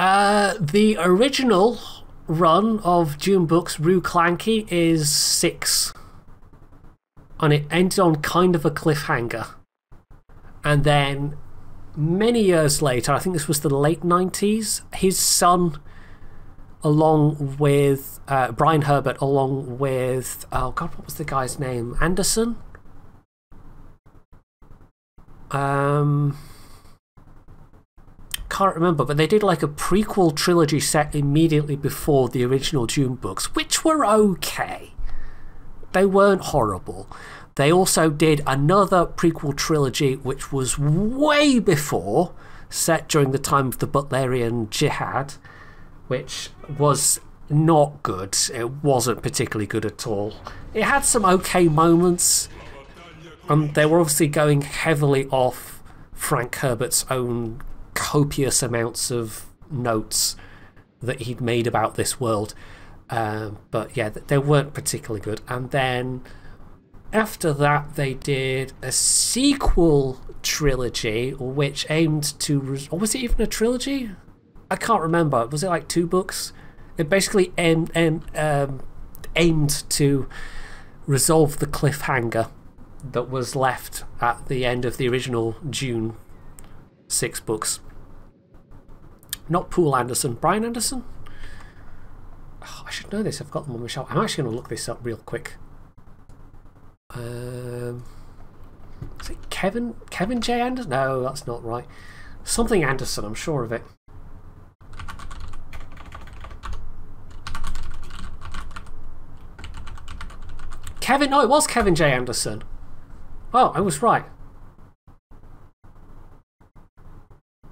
Uh, the original run of Dune books, Rue Clanky, is six. And it ended on kind of a cliffhanger. And then many years later, I think this was the late 90s, his son, along with uh, Brian Herbert, along with, oh God, what was the guy's name? Anderson? Um, can't remember, but they did like a prequel trilogy set immediately before the original Dune books, which were okay. They weren't horrible. They also did another prequel trilogy, which was way before, set during the time of the Butlerian Jihad, which was not good. It wasn't particularly good at all. It had some okay moments. Um, they were obviously going heavily off Frank Herbert's own copious amounts of notes that he'd made about this world. Um, but yeah, they weren't particularly good. And then after that, they did a sequel trilogy, which aimed to. or was it even a trilogy? I can't remember. Was it like two books? It basically um, aimed to resolve the cliffhanger that was left at the end of the original Dune six books. Not Poul Anderson, Brian Anderson? Oh, I should know this. I've got them on my shelf. I'm actually going to look this up real quick. Um, is it Kevin Kevin J Anderson? No, that's not right. Something Anderson. I'm sure of it. Kevin. No, it was Kevin J Anderson. Oh, I was right.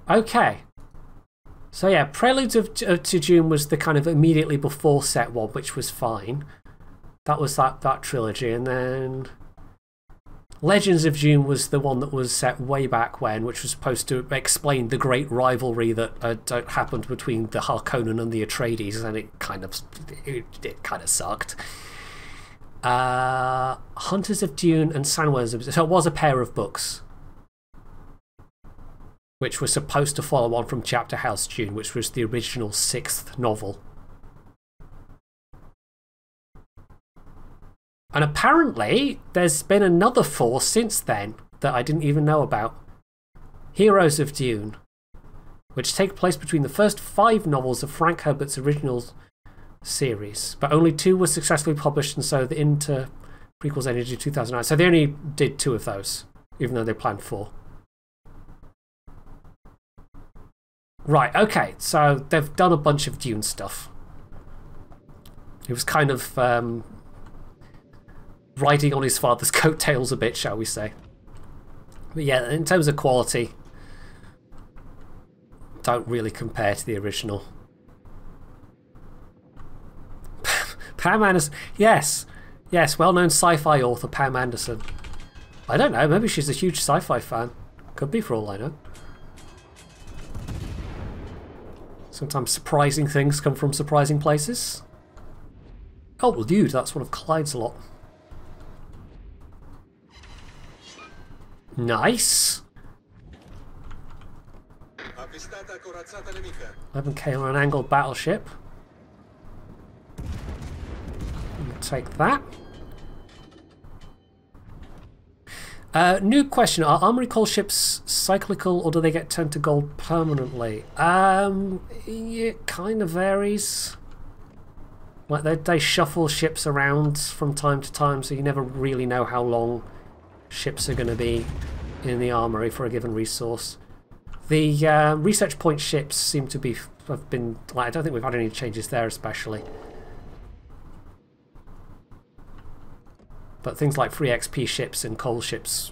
Okay. So yeah, Preludes of, of, to Dune was the kind of immediately before set one, which was fine. That was that, that trilogy. And then Legends of Dune was the one that was set way back when, which was supposed to explain the great rivalry that uh, happened between the Harkonnen and the Atreides, and it kind of it, it kind of sucked. Uh, Hunters of Dune and Sandworms so it was a pair of books which was supposed to follow on from Chapter House Dune, which was the original sixth novel. And apparently, there's been another four since then that I didn't even know about. Heroes of Dune, which take place between the first five novels of Frank Herbert's original series, but only two were successfully published, and so the Inter prequels ended in 2009. So they only did two of those, even though they planned four. Right, okay, so they've done a bunch of Dune stuff. He was kind of um, riding on his father's coattails a bit, shall we say. But yeah, in terms of quality, don't really compare to the original. Pam Anderson, yes, yes, well known sci fi author Pam Anderson. I don't know, maybe she's a huge sci fi fan. Could be for all I know. Sometimes surprising things come from surprising places. Oh, well, dude, that's one of Clyde's a lot. Nice. 11k on an angled battleship. Take that. Uh, new question: Are armory coal ships cyclical, or do they get turned to gold permanently? Um, it kind of varies. Like they they shuffle ships around from time to time, so you never really know how long ships are going to be in the armory for a given resource. The uh, research point ships seem to be have been like I don't think we've had any changes there, especially. But things like free XP ships and coal ships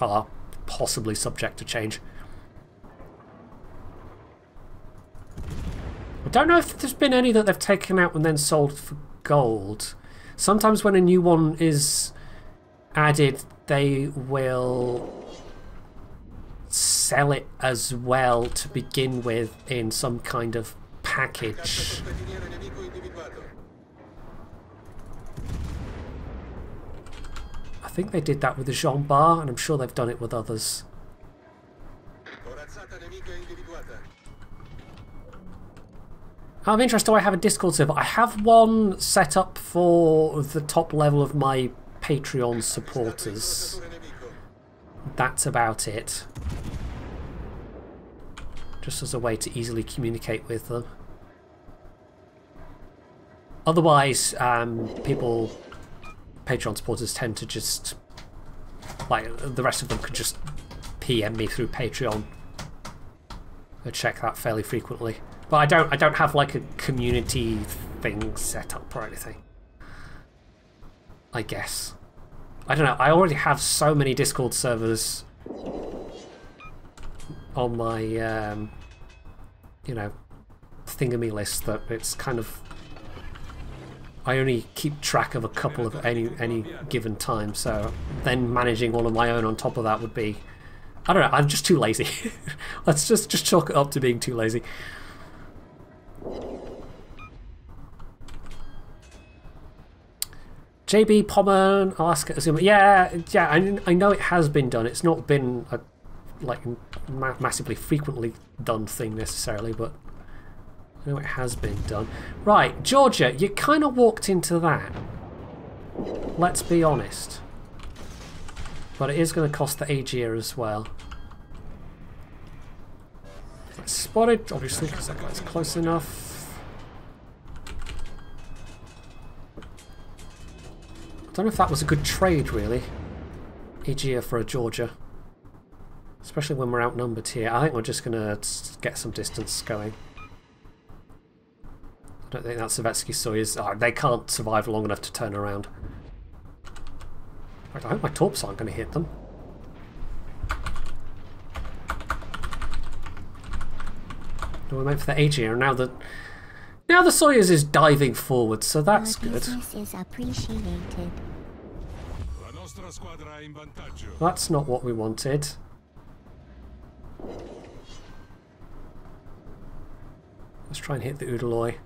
are possibly subject to change. I don't know if there's been any that they've taken out and then sold for gold. Sometimes when a new one is added, they will sell it as well to begin with in some kind of package. Think they did that with the Jean Bart, and I'm sure they've done it with others. I'm interested. Do I have a Discord server? I have one set up for the top level of my Patreon supporters. That's about it. Just as a way to easily communicate with them. Otherwise, um, people, Patreon supporters tend to just, like, the rest of them could just PM me through Patreon. I check that fairly frequently. But I don't I don't have like a community thing set up or anything. I guess. I don't know. I already have so many Discord servers on my um, you know thingamy list that it's kind of I only keep track of a couple of any any given time. So then managing all of my own on top of that would be I don't know. I'm just too lazy. Let's just just chalk it up to being too lazy. JB Pommern, Alaska, yeah, yeah. I, I know it has been done. It's not been a like ma massively frequently done thing necessarily, but Know it has been done. Right, Georgia, you kind of walked into that. Let's be honest. But it is going to cost the Aegir as well. Let's spot it, obviously, because that guy's close enough. I don't know if that was a good trade, really. Aegir for a Georgia. Especially when we're outnumbered here. I think we're just going to get some distance going. I don't think that Sovetsky Soyuz... Oh, they can't survive long enough to turn around. I hope my torps aren't going to hit them. we went for the Aegir, and now the now the Soyuz is diving forward, so that's good. Is appreciated. That's not what we wanted. Let's try and hit the Udaloy.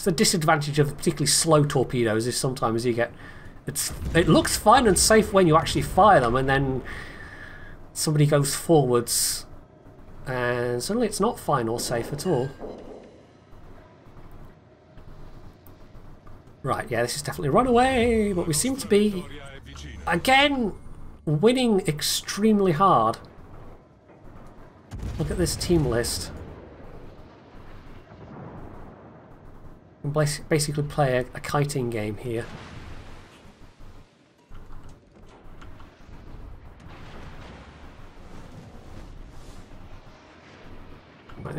It's the disadvantage of particularly slow torpedoes is sometimes you get it's it looks fine and safe when you actually fire them and then somebody goes forwards and suddenly it's not fine or safe at all. Right, yeah, this is definitely runaway, but we seem to be, again, winning extremely hard. Look at this team list. We basically play a, a kiting game here.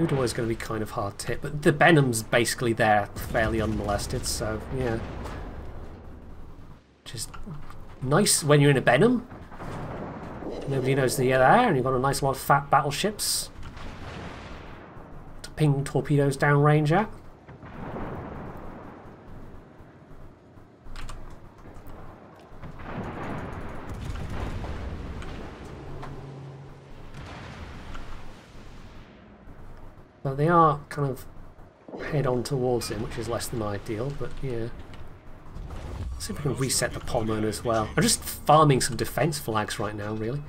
Udaloy is going to be kind of hard to hit, but the Benham's basically there, fairly unmolested, so yeah. Just nice when you're in a Benham. Nobody knows that you're there, and you've got a nice lot of fat battleships to ping torpedoes downrange at. So they are kind of head on towards him, which is less than ideal, but yeah. Let's see if we can reset the Pommern as well. I'm just farming some defense flags right now, really.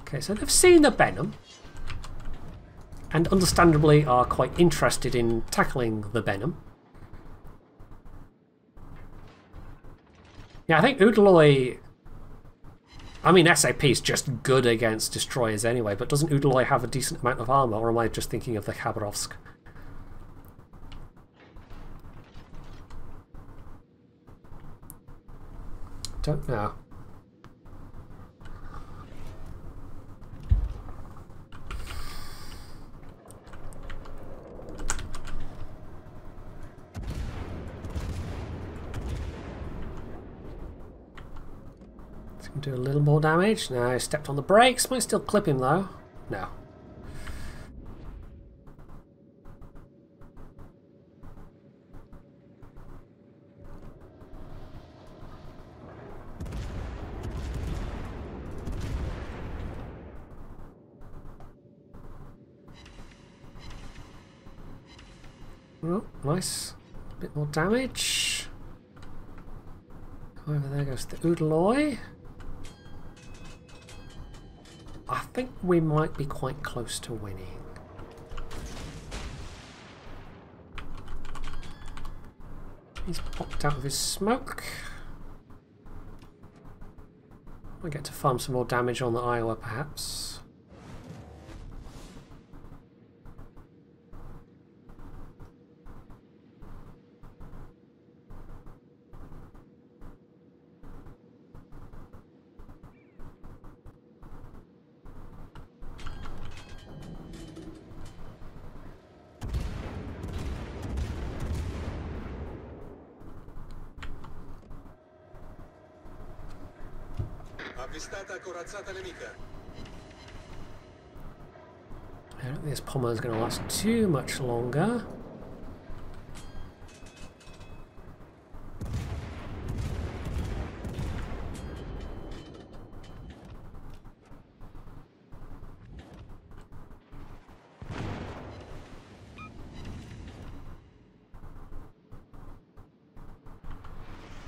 Okay, so they've seen the Benham, and understandably are quite interested in tackling the Benham. Yeah, I think Udaloy I mean, SAP is just good against destroyers anyway, but doesn't Udaloy have a decent amount of armor, or am I just thinking of the Khabarovsk? Don't know. Do a little more damage. Now I stepped on the brakes. Might still clip him though. No. Nice. A bit more damage. Over there goes the Udaloy. Think we might be quite close to winning. He's popped out of his smoke. I get to farm some more damage on the Iowa, perhaps. Corazzata nemica. I don't think this pommer is going to last too much longer.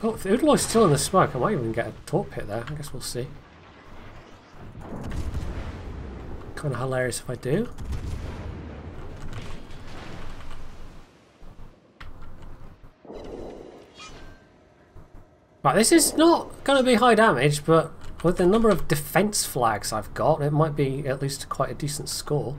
Oh, the Udaloy's still in the smoke, I might even get a torp hit there. I guess we'll see. Kind of hilarious if I do. Right, this is not going to be high damage, but with the number of defense flags I've got, it might be at least quite a decent score.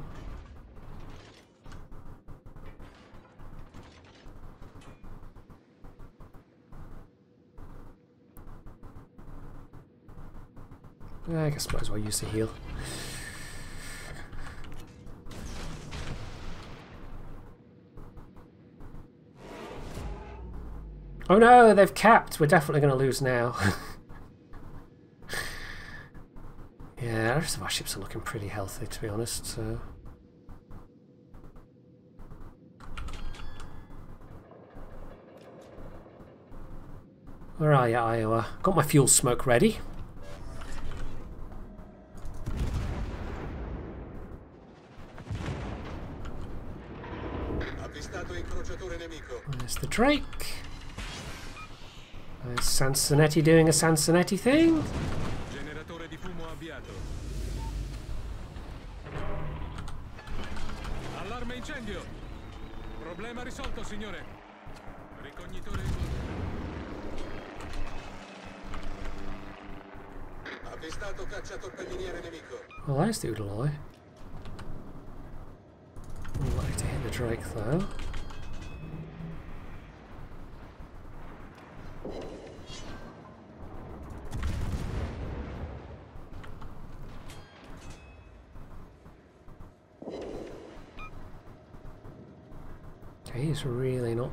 I guess I might as well use the heal. Oh no, they've capped. We're definitely going to lose now. yeah, the rest of our ships are looking pretty healthy, to be honest. So. Where are you, Iowa? Got my fuel smoke ready. Drake. There's Sansonetti doing a Sansonetti thing. Generatore di fumo avviato. Allarme incendio. Problema risolto, signore. Ricognitore. Avvistato. Well, there's the Udaloy. Unlikely to hit the Drake, though. He's really not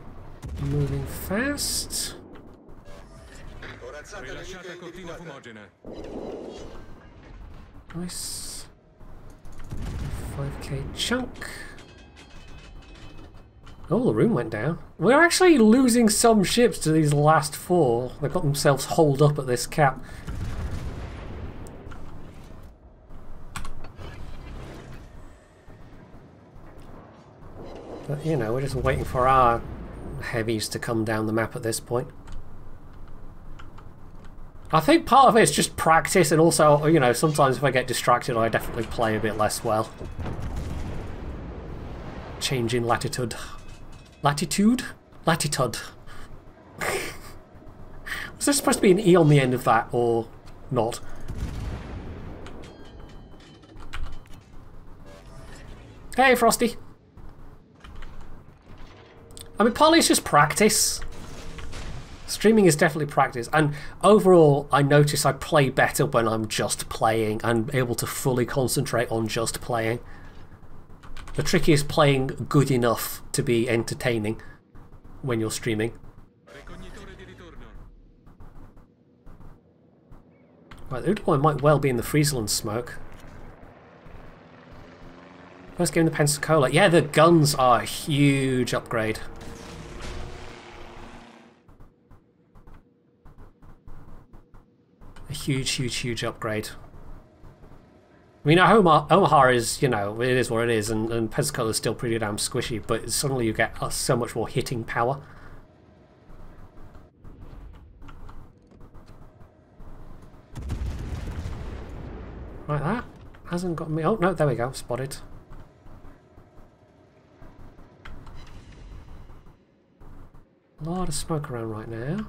moving fast. Corazzata nemica Rilasciata cortina individuata. fumogena. Nice. 5k chunk. Oh, the Roon went down. We're actually losing some ships to these last four. They've got themselves holed up at this cap. But, you know, we're just waiting for our heavies to come down the map at this point. I think part of it's just practice, and also, you know, sometimes if I get distracted, I definitely play a bit less well. Changing latitude. Latitude? Latitude. Was there supposed to be an E on the end of that, or not? Hey, Frosty. I mean, partly it's just practice. Streaming is definitely practice, and overall, I notice I play better when I'm just playing and able to fully concentrate on just playing. The trick is playing good enough to be entertaining when you're streaming. Right, the Udaloy might well be in the Friesland smoke. First game in the Pensacola. Yeah, the guns are a huge upgrade. huge, huge, huge upgrade. I mean, Omaha, Omaha is, you know, it is what it is, and, and Pensacola is still pretty damn squishy, but suddenly you get uh, so much more hitting power. Like that. Hasn't got me. Oh, no, there we go. Spotted. A lot of smoke around right now.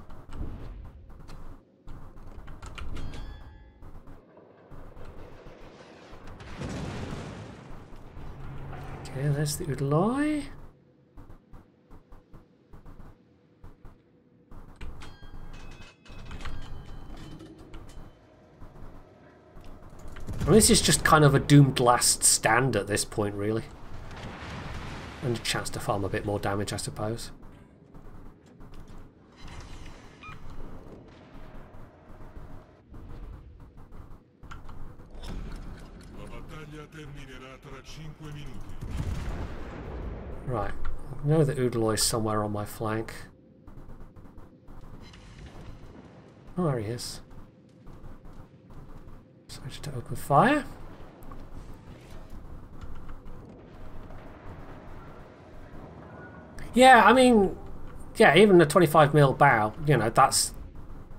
Okay, there's the Udaloy. And this is just kind of a doomed last stand at this point, really. And a chance to farm a bit more damage, I suppose. Right. I know that Udaloy's somewhere on my flank. Oh, there he is. Switch to open fire. Yeah, I mean, yeah, even a 25 mil bow, you know, that's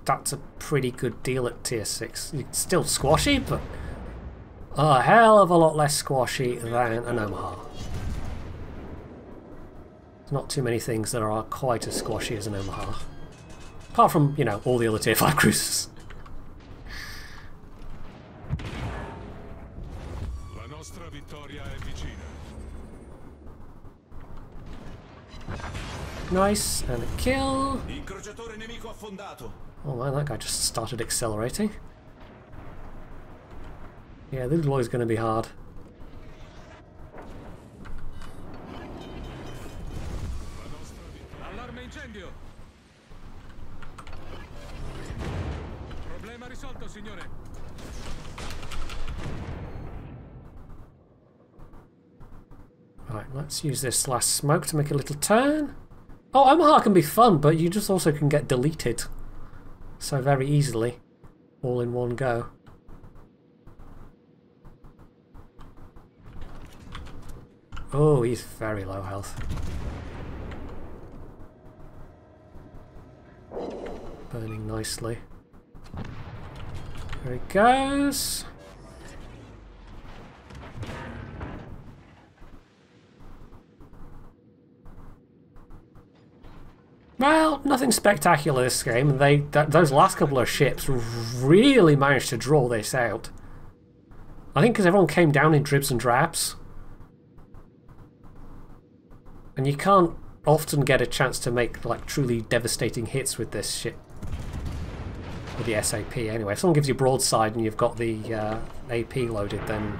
that's a pretty good deal at tier 6. It's still squashy, but a hell of a lot less squashy than an Omaha. There's not too many things that are quite as squashy as an Omaha. Apart from, you know, all the other tier 5 cruisers. La nostra vittoria è vicina. Nice, and a kill. Incrociatore nemico affondato. Oh man, that guy just started accelerating. Yeah, this is always going to be hard. Signore. Right, let's use this last smoke to make a little turn. Oh, Omaha can be fun, but you just also can get deleted so very easily, all in one go. Oh, he's very low health. Burning nicely. Goes. Well, nothing spectacular this game. They th those last couple of ships really managed to draw this out. I think because everyone came down in dribs and drabs. And you can't often get a chance to make like truly devastating hits with this ship. With the SAP anyway. If someone gives you broadside and you've got the uh, AP loaded, then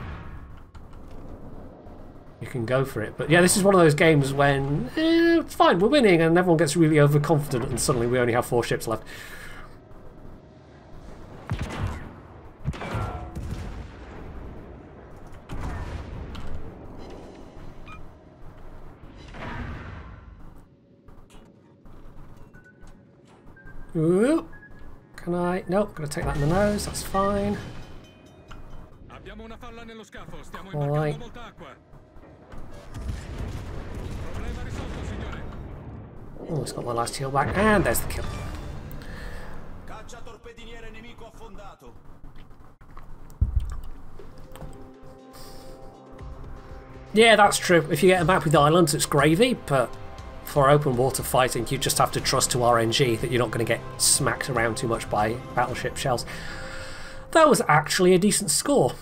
you can go for it. But yeah, this is one of those games when, eh, fine, we're winning, and everyone gets really overconfident, and suddenly we only have four ships left. Ooh. Can I? Nope, gonna take that in the nose, that's fine. Alright. Oh, falla nello scafo, stiamo All imbarcando right. molta acqua. Problema risolto, signore. Oh, Almost got my last heal back, and there's the kill. Caccia torpediniere nemico affondato. Yeah, that's true. If you get a map with islands, it's gravy, but for open water fighting, you just have to trust to RNG that you're not going to get smacked around too much by battleship shells. That was actually a decent score.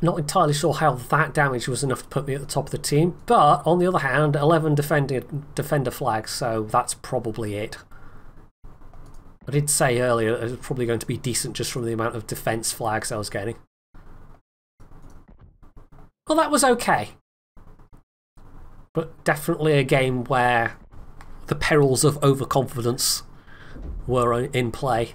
Not entirely sure how that damage was enough to put me at the top of the team, but on the other hand, 11 defender, defender flags, so that's probably it. I did say earlier it was probably going to be decent just from the amount of defense flags I was getting. Well, that was okay. But definitely a game where the perils of overconfidence were in play.